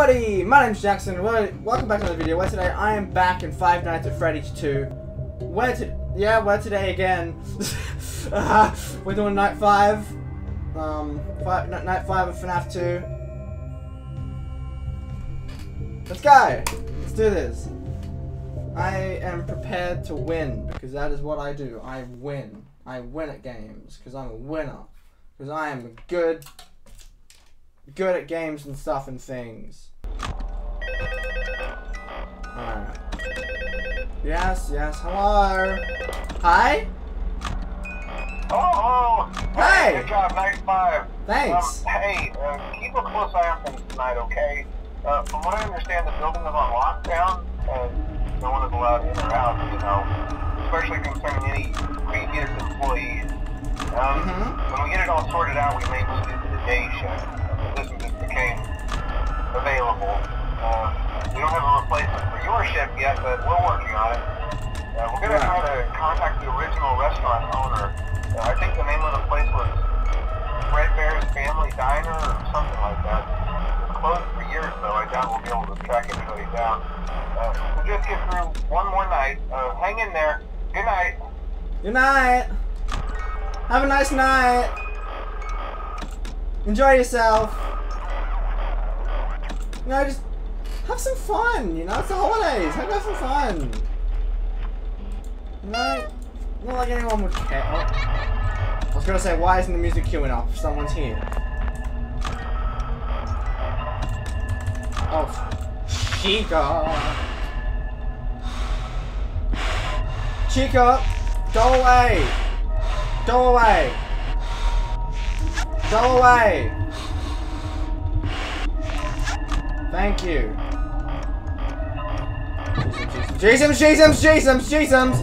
everybody! My name's Jackson. Welcome back to another video. Where today I am back in Five Nights at Freddy's 2. Where to? Yeah, where today again? uh, we're doing night five. Um, five, night five of FNAF 2. Let's go. Let's do this. I am prepared to win because that is what I do. I win. I win at games because I'm a winner. Because I am good good at games and stuff and things. Alright. Yes, yes, hello. Hi? Oh, Hey! Good job, nice five. Thanks. Um, hey, uh, keep a close eye on things tonight, okay? Uh, from what I understand, the building is on lockdown, and no one is allowed in or out, you know, especially concerning any previous employees. Um, Mhm. when we get it all sorted out, we may move into the day shift. This one just became available. Uh, we don't have a replacement for your shift yet, but we're working on it. Uh, we're gonna try to contact the original restaurant owner. Uh, I think the name of the place was Fredbear's Family Diner or something like that. It's closed for years, though. I doubt we'll be able to track anybody down. Uh, we'll just get through one more night. Uh, hang in there. Good night. Good night. Have a nice night. Enjoy yourself. You know, just have some fun, you know? It's the holidays. Have some fun. You know? Not like anyone would care. Oh. I was gonna say, why isn't the music queuing up? Someone's here. Oh, Chica. Chica, go away. Go away. Go away. Thank you. Jasons, Jasons, Jasons, Jasons.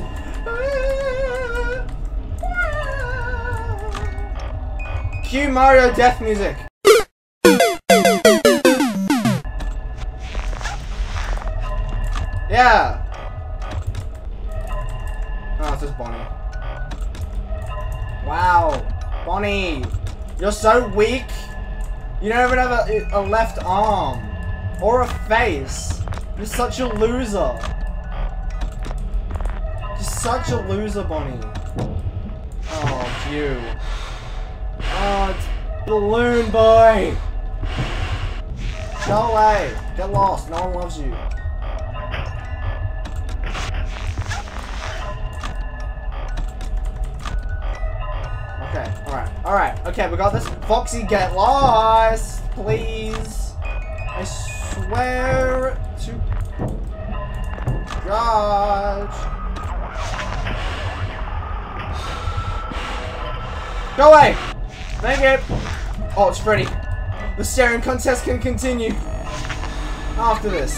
Cue Mario death music. Yeah. Oh, it's just Bonnie. Wow. Bonnie. You're so weak. You don't even have a, a left arm. Or a face. You're such a loser. Such a loser, Bonnie. Oh, you. Oh, it's Balloon Boy. Go away. Get lost. No one loves you. Okay, alright, alright, okay, we got this. Foxy, get lost, please. I swear to God. Go away! Thank you! Oh, it's Freddy. The staring contest can continue. After this.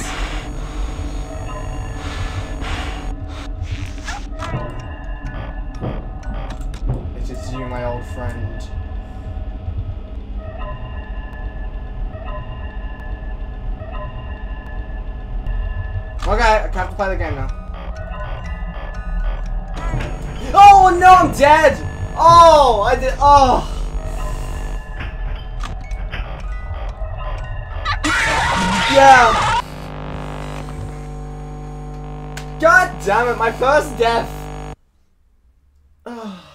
It is you, my old friend. Okay, I have to play the game now. Oh no, I'm dead! Oh, I did. Oh. Yeah. God damn it, my first death. Oh.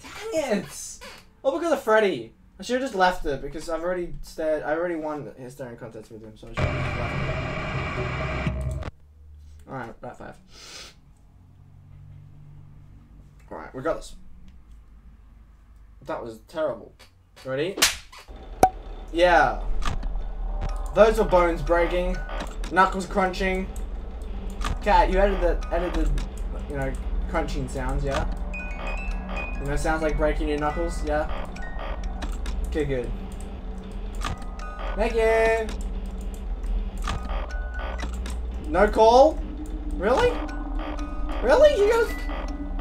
Dang it! Oh, because of Freddy. I should have just left it because I've already stared. I already won his staring contest with him, so I should have just left it. All right, right five. Right, we got this. That was terrible. Ready? Yeah. Those were bones breaking, knuckles crunching. Cat, you added the added the you know crunching sounds, yeah. You know, sounds like breaking your knuckles, yeah. Okay, good. Thank you. No call? Really? Really? You guys,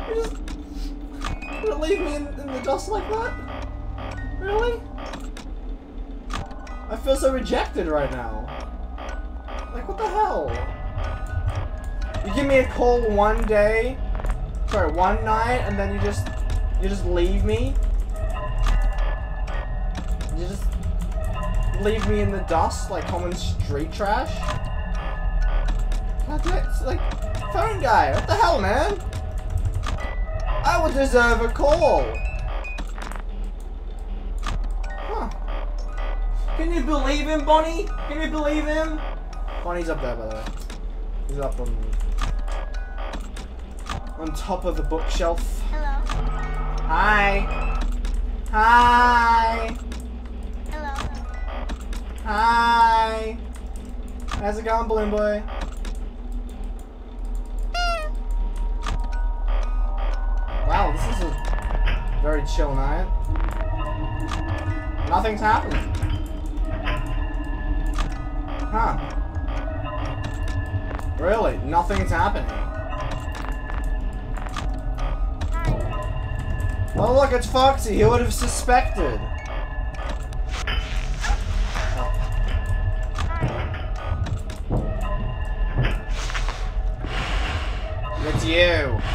you just gonna leave me in, in the dust like that? Really? I feel so rejected right now. Like, what the hell? You give me a call one day, sorry, one night, and then you just, you just leave me? You just, leave me in the dust like common street trash? That's like phone guy. What the hell, man? I would deserve a call. Huh. Can you believe him, Bonnie? Can you believe him? Bonnie's up there, by the way. He's up on on top of the bookshelf. Hello. Hi. Hi. Hello. Hi. How's it going, Balloon Boy? Very chill night. Nothing's happening. Huh. Really? Nothing's happening. Oh look, it's Foxy. He would have suspected. It's you.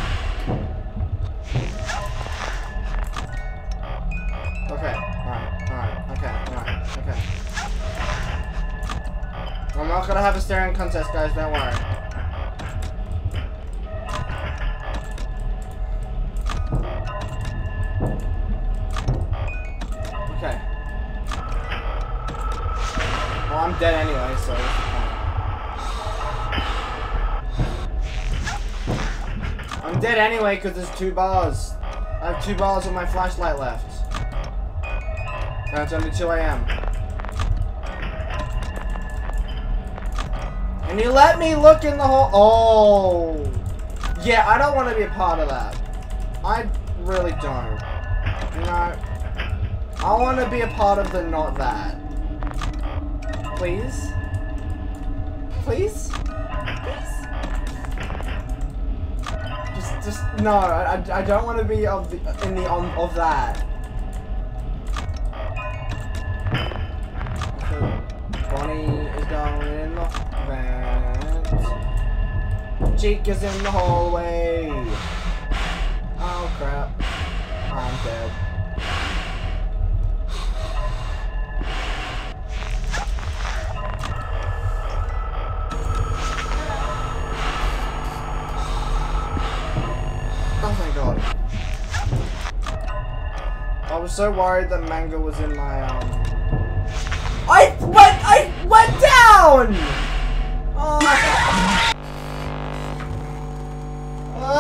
Gonna have a staring contest, guys, don't worry. Okay. Well, I'm dead anyway, so? I'm dead anyway because there's two bars. I have two bars of my flashlight left. And it's only 2 a.m. And you let me look in the hole. Oh. Yeah, I don't want to be a part of that. I really don't. You know, I want to be a part of the not that. Please? Please? Please? Just, just, no, I, I- don't want to be of the, in the, on, of that. Cheek is in the hallway. Oh crap. I'm dead. Oh. I was so worried that Mangle was in my um I went I went down! Oh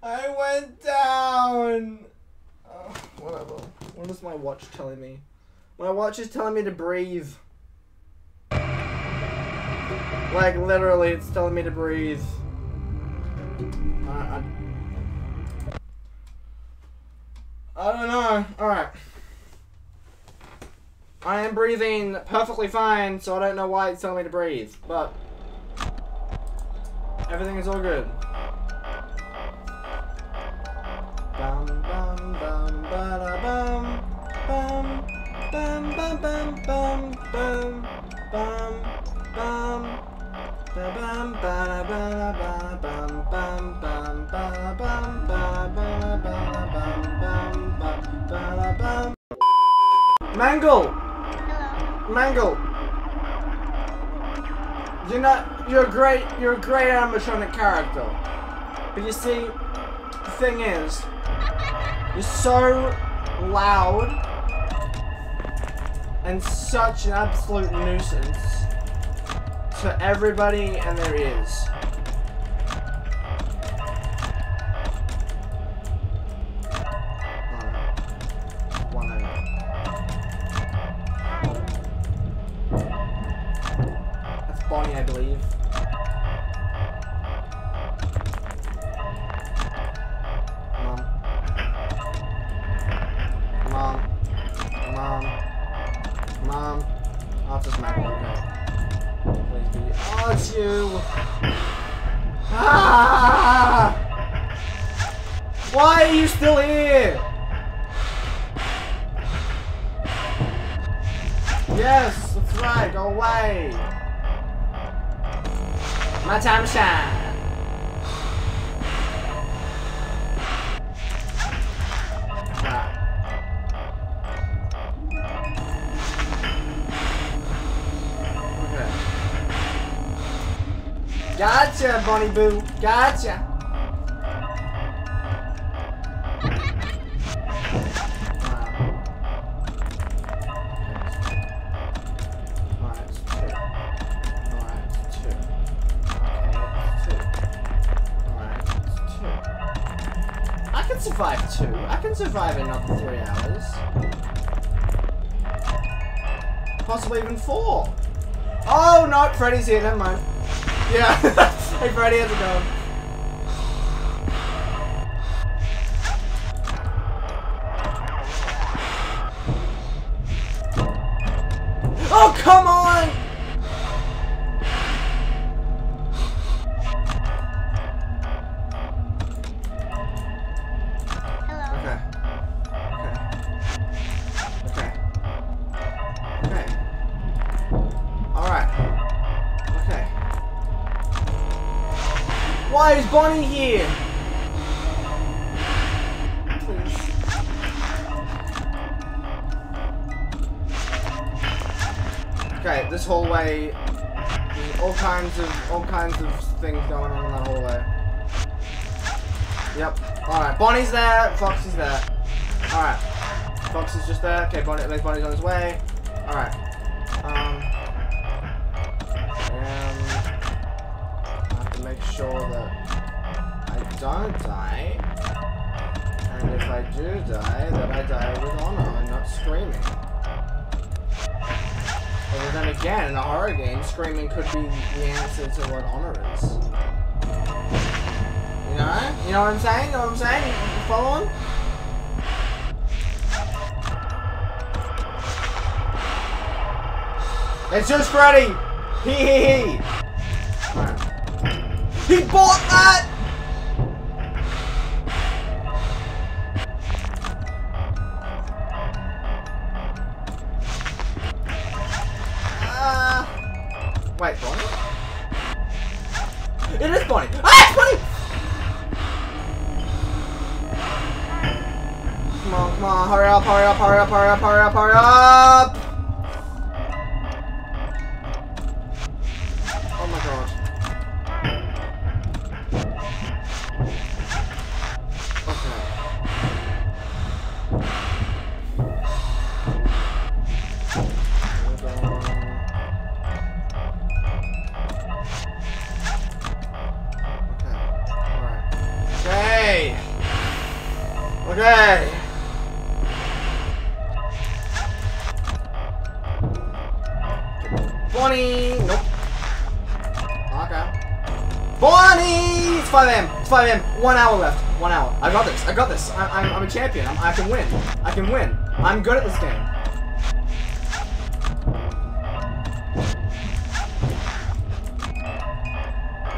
I went down. Oh, whatever. What is my watch telling me? My watch is telling me to breathe. Like literally, it's telling me to breathe. I, I, I don't know. All right. I am breathing perfectly fine, so I don't know why it's telling me to breathe, but Everything is all good. Bum, bum, bum, bum. Bum, bum, bum, bum, bum, bum, bum, bum. Ba bum, bum, bum, bum, bum, bum, bum, bum, bum. Mangle! Hello. Mangle! You're not. You're a great. You're a great animatronic character. But you see, the thing is, you're so loud and such an absolute nuisance to everybody and their ears. Yes, that's right, go away. My time to shine. Gotcha, Bunny Boo. Gotcha. Survive two. I can survive another three hours. Possibly even four. Oh no, Freddy's here, never mind. Yeah. hey Freddy, how's it going? Why is Bonnie here? Okay, this hallway all kinds of all kinds of things going on in that hallway. Yep. Alright, Bonnie's there, Foxy's there. Alright. Foxy's just there. Okay, Bonnie, Bonnie's on his way. Alright. Um. Screaming. But then again, in a horror game, screaming could be the answer to what honor is. You know? You know what I'm saying? You know what I'm saying? You following? It's just Freddy! Hee hee hee! He bought that! 5 a.m. It's 5 a.m. One hour left. One hour. I got this. I got this. I, I'm, I'm a champion. I'm, I can win. I can win. I'm good at this game.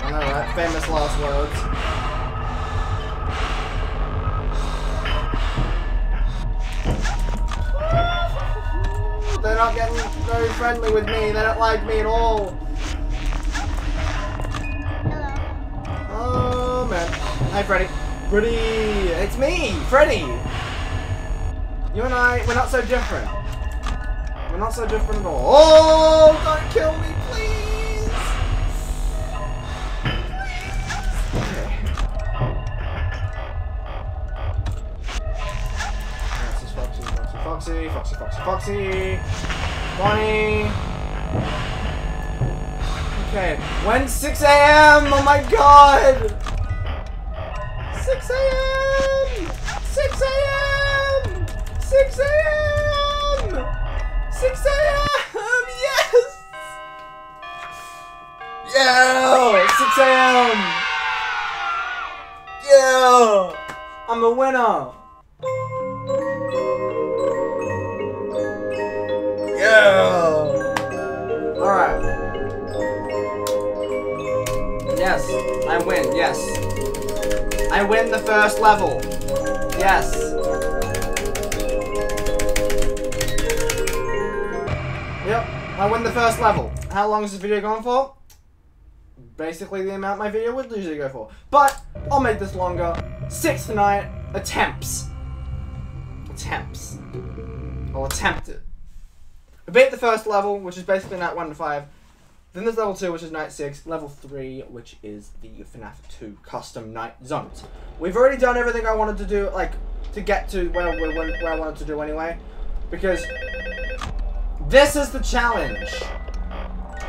I know, right? Famous last words. They're not getting very friendly with me. They don't like me at all. Hi Freddy. Freddy! It's me! Freddy! You and I, we're not so different. We're not so different at all. Oh! Don't kill me, please! Okay. This is Foxy, Foxy, Foxy, Foxy, Foxy. Bonnie! Okay, when 6 a.m.? Oh my god! 6 a.m. 6 a.m. 6 a.m. 6 a.m. Yes. Yeah. 6 a.m. Yeah. I'm a winner. Yeah. All right. Yes, I win. Yes. I win the first level. Yes. Yep, I win the first level. How long is this video going for? Basically the amount my video would usually go for. But, I'll make this longer. Six to nine attempts. Attempts. I'll attempt it. I beat the first level, which is basically not 1 to 5. Then there's level two, which is night six. Level three, which is the FNAF 2 custom night zones. We've already done everything I wanted to do, like to get to where where, where I wanted to do anyway, because this is the challenge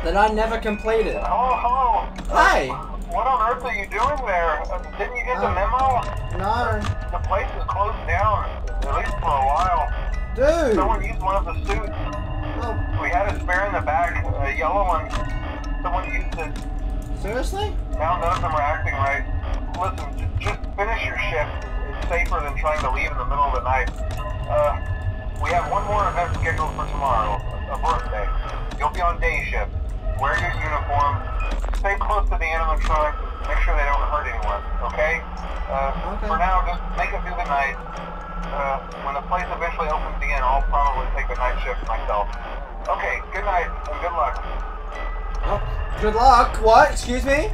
that I never completed. Hello, hello. Hi. What on earth are you doing there? Uh, didn't you get the Uh, memo? No, The place is closed down, at least for a while. dude. Someone used one of the suits. Oh, We had a spare in the back, a yellow one. Someone used it. seriously? Now none of them are acting right. Listen, j- just finish your shift. It's safer than trying to leave in the middle of the night. Uh, we have one more event scheduled for tomorrow, a birthday. You'll be on day shift. Wear your uniform. Stay close to the animatronic. Make sure they don't hurt anyone, okay? Uh, Okay. For now, just make it through the night. Uh, when the place eventually opens again, I'll probably take the night shift myself. Okay, good night and good luck. Oh, good luck. What? Excuse me?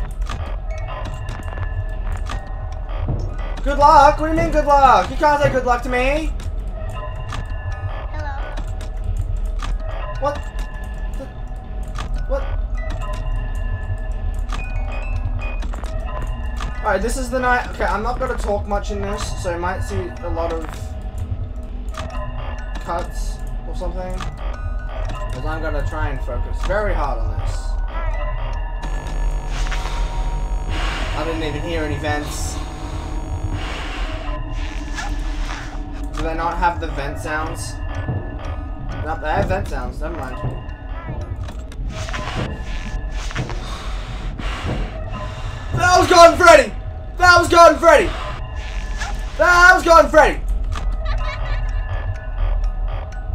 Good luck? What do you mean good luck? You can't say good luck to me. Hello. What? The- What? Alright, this is the night. Okay, I'm not gonna talk much in this, so you might see a lot of cuts or something. Because I'm gonna try and focus very hard on this. I didn't even hear any vents. Do they not have the vent sounds? No, they have vent sounds. Never mind. That was Golden Freddy! That was Golden Freddy! That was Golden Freddy!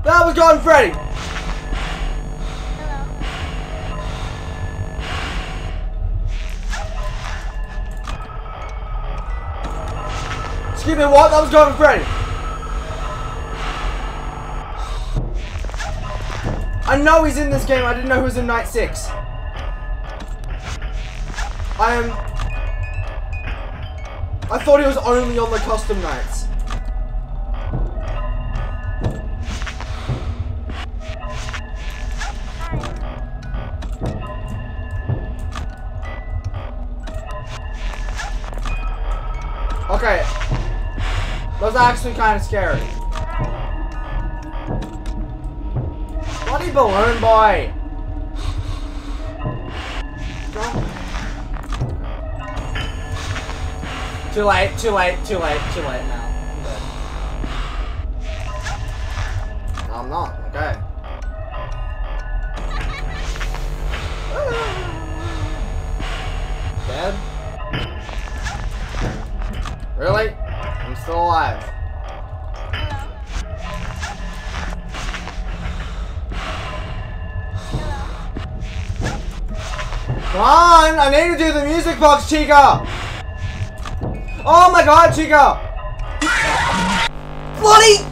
That was Golden Freddy! Excuse me, what? That was Golden Freddy! I know he's in this game. I didn't know he was in Night 6. I am... I thought he was only on the custom nights. Okay. That was actually kind of scary. Bloody balloon boy! Too late, too late, too late, too late now. Come on! I need to do the music box, Chica! Oh my god, Chica! Bloody!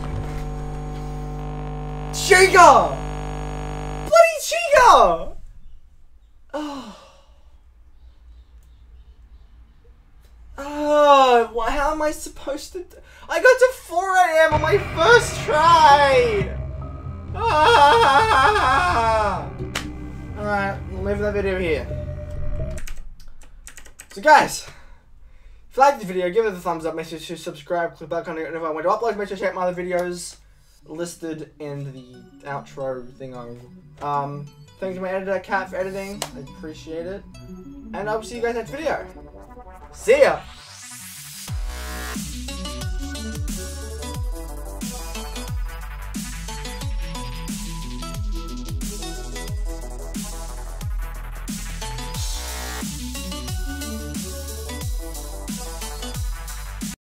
Chica! Bloody Chica! Oh. Oh, how am I supposed to? I got to 4 a.m. on my first try! Ah! Alright, leave that video here. So guys, if you liked the video, give it a thumbs up, make sure to subscribe, click the bell icon if I want to upload, make sure to check my other videos listed in the outro thing. Um, thanks to my editor, Cat, for editing. I appreciate it. And I'll see you guys next video. See ya!